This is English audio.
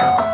Bye.